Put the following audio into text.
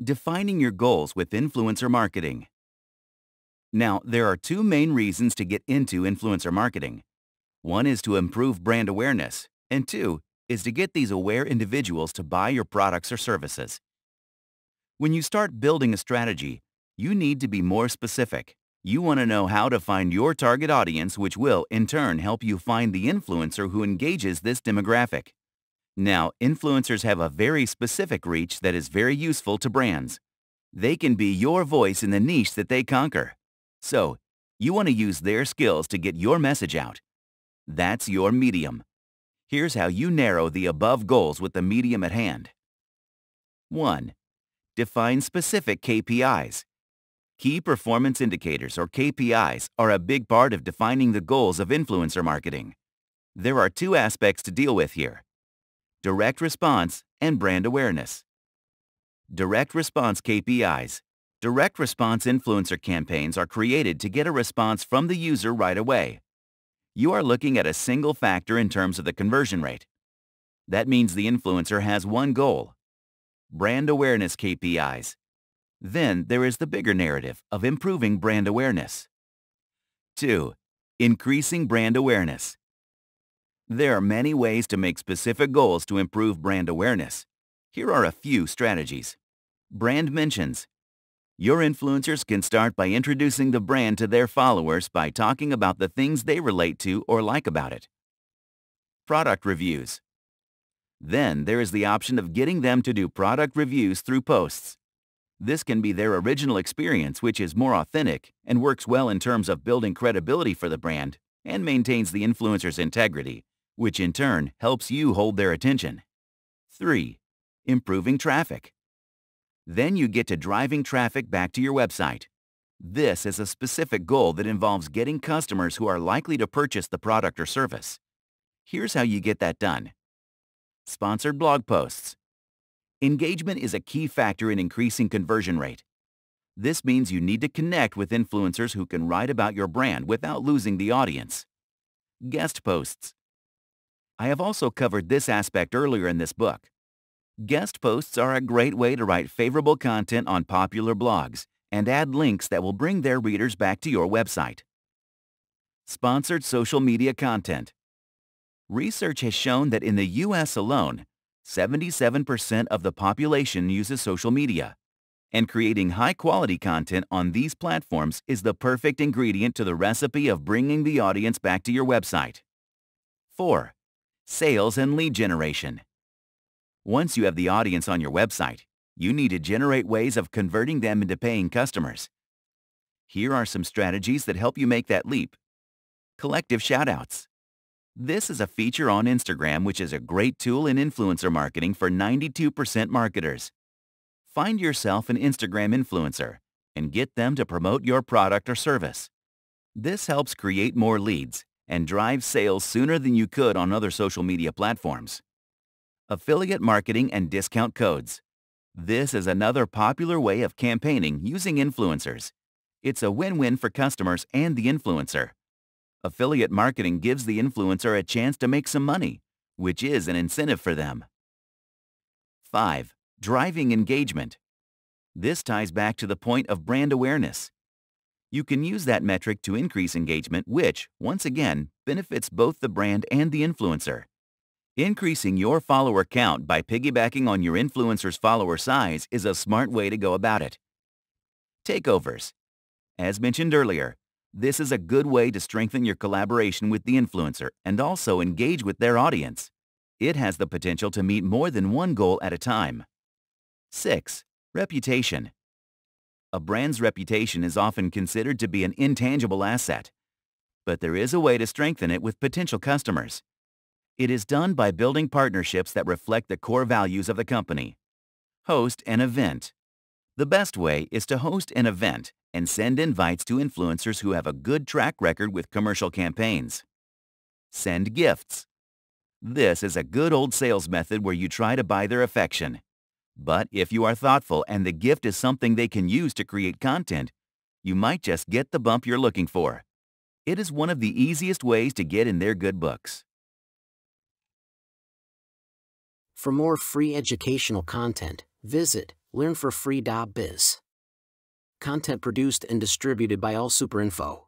Defining your goals with influencer marketing. Now, there are two main reasons to get into influencer marketing. One is to improve brand awareness, and two is to get these aware individuals to buy your products or services. When you start building a strategy, you need to be more specific. You want to know how to find your target audience, which will, in turn, help you find the influencer who engages this demographic. Now, influencers have a very specific reach that is very useful to brands. They can be your voice in the niche that they conquer. So, you want to use their skills to get your message out. That's your medium. Here's how you narrow the above goals with the medium at hand. 1. Define specific KPIs. Key Performance Indicators, or KPIs, are a big part of defining the goals of influencer marketing. There are two aspects to deal with here. Direct response and brand awareness. Direct response KPIs. Direct response influencer campaigns are created to get a response from the user right away. You are looking at a single factor in terms of the conversion rate. That means the influencer has one goal. Brand awareness KPIs. Then there is the bigger narrative of improving brand awareness. 2. Increasing brand awareness. There are many ways to make specific goals to improve brand awareness. Here are a few strategies. Brand mentions. Your influencers can start by introducing the brand to their followers by talking about the things they relate to or like about it. Product reviews. Then there is the option of getting them to do product reviews through posts. This can be their original experience, which is more authentic and works well in terms of building credibility for the brand and maintains the influencer's integrity, which in turn helps you hold their attention. 3. Improving traffic. Then you get to driving traffic back to your website. This is a specific goal that involves getting customers who are likely to purchase the product or service. Here's how you get that done. Sponsored blog posts. Engagement is a key factor in increasing conversion rate. This means you need to connect with influencers who can write about your brand without losing the audience. Guest posts. I have also covered this aspect earlier in this book. Guest posts are a great way to write favorable content on popular blogs and add links that will bring their readers back to your website. Sponsored social media content. Research has shown that in the U.S. alone, 77% of the population uses social media, and creating high-quality content on these platforms is the perfect ingredient to the recipe of bringing the audience back to your website. 4. Sales and lead generation. Once you have the audience on your website, you need to generate ways of converting them into paying customers. Here are some strategies that help you make that leap. Collective shoutouts. This is a feature on Instagram which is a great tool in influencer marketing for 92% marketers. Find yourself an Instagram influencer and get them to promote your product or service. This helps create more leads and drive sales sooner than you could on other social media platforms. Affiliate marketing and discount codes. This is another popular way of campaigning using influencers. It's a win-win for customers and the influencer. Affiliate marketing gives the influencer a chance to make some money, which is an incentive for them. 5. Driving engagement. This ties back to the point of brand awareness. You can use that metric to increase engagement, which, once again, benefits both the brand and the influencer. Increasing your follower count by piggybacking on your influencer's follower size is a smart way to go about it. Takeovers. As mentioned earlier, this is a good way to strengthen your collaboration with the influencer and also engage with their audience. It has the potential to meet more than one goal at a time. 6. Reputation. A brand's reputation is often considered to be an intangible asset, but there is a way to strengthen it with potential customers. It is done by building partnerships that reflect the core values of the company. Host an event. The best way is to host an event and send invites to influencers who have a good track record with commercial campaigns. Send gifts. This is a good old sales method where you try to buy their affection. But if you are thoughtful and the gift is something they can use to create content, you might just get the bump you're looking for. It is one of the easiest ways to get in their good books. For more free educational content, visit Learn for free. Biz. Content produced and distributed by All Super Info.